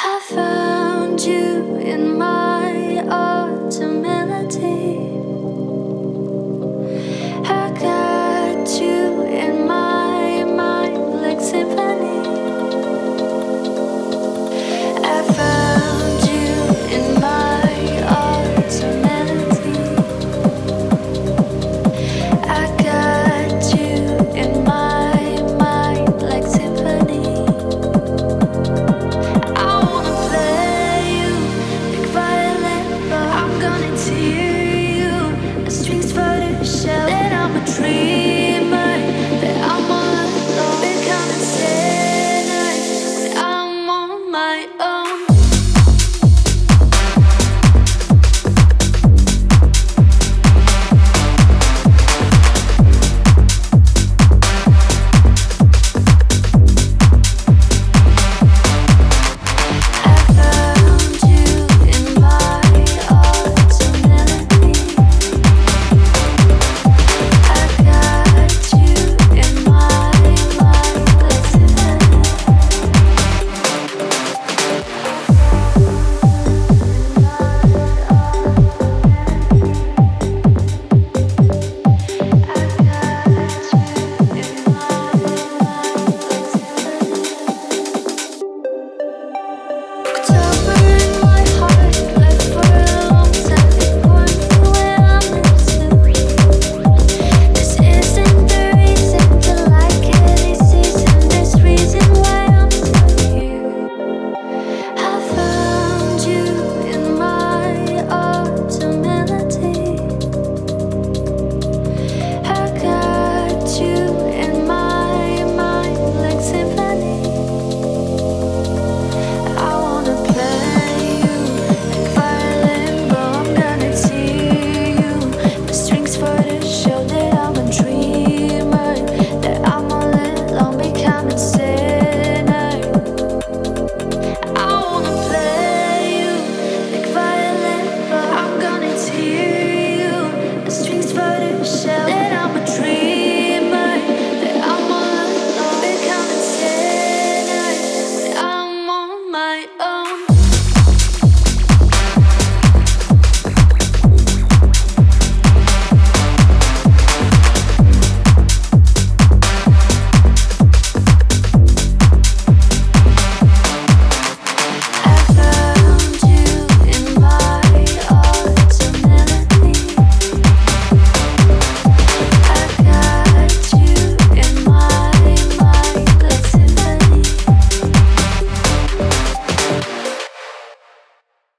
I found you in my autumn tear you, strings for the shell, and I'm a tree.